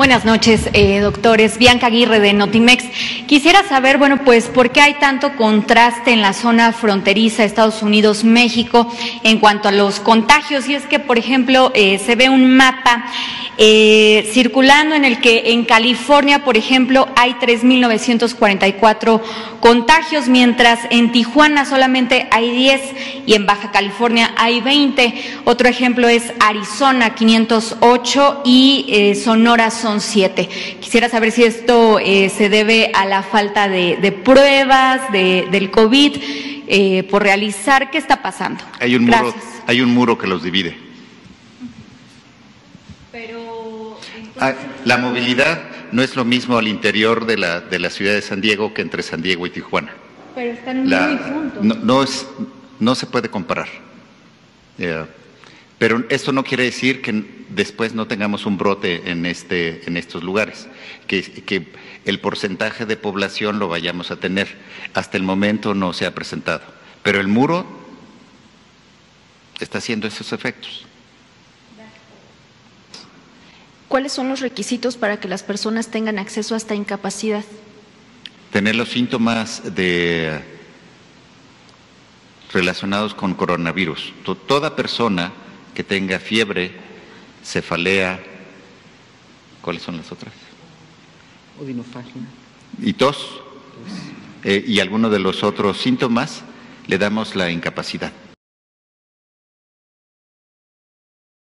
Buenas noches, eh, doctores. Bianca Aguirre de Notimex. Quisiera saber, bueno, pues, ¿por qué hay tanto contraste en la zona fronteriza Estados Unidos-México en cuanto a los contagios? Y es que, por ejemplo, eh, se ve un mapa eh, circulando en el que en California, por ejemplo, hay 3.944 contagios, mientras en Tijuana solamente hay 10 y en Baja California hay 20. Otro ejemplo es Arizona, 508 y Sonora son siete. Quisiera saber si esto eh, se debe a la falta de, pruebas del COVID eh, por realizar. ¿Qué está pasando? Hay un, muro, hay un muro que los divide. Pero. Ah, la movilidad no es lo mismo al interior de la, de la ciudad de San Diego que entre San Diego y Tijuana. Pero están muy juntos. No, no, es, no se puede comparar. Eh, pero esto no quiere decir que después no tengamos un brote en, este, en estos lugares, que, que el porcentaje de población lo vayamos a tener. Hasta el momento no se ha presentado. Pero el muro está haciendo esos efectos. ¿Cuáles son los requisitos para que las personas tengan acceso a esta incapacidad? Tener los síntomas de relacionados con coronavirus. Toda persona que tenga fiebre, cefalea, ¿cuáles son las otras? Odinofagia. Y tos. Eh, y alguno de los otros síntomas, le damos la incapacidad.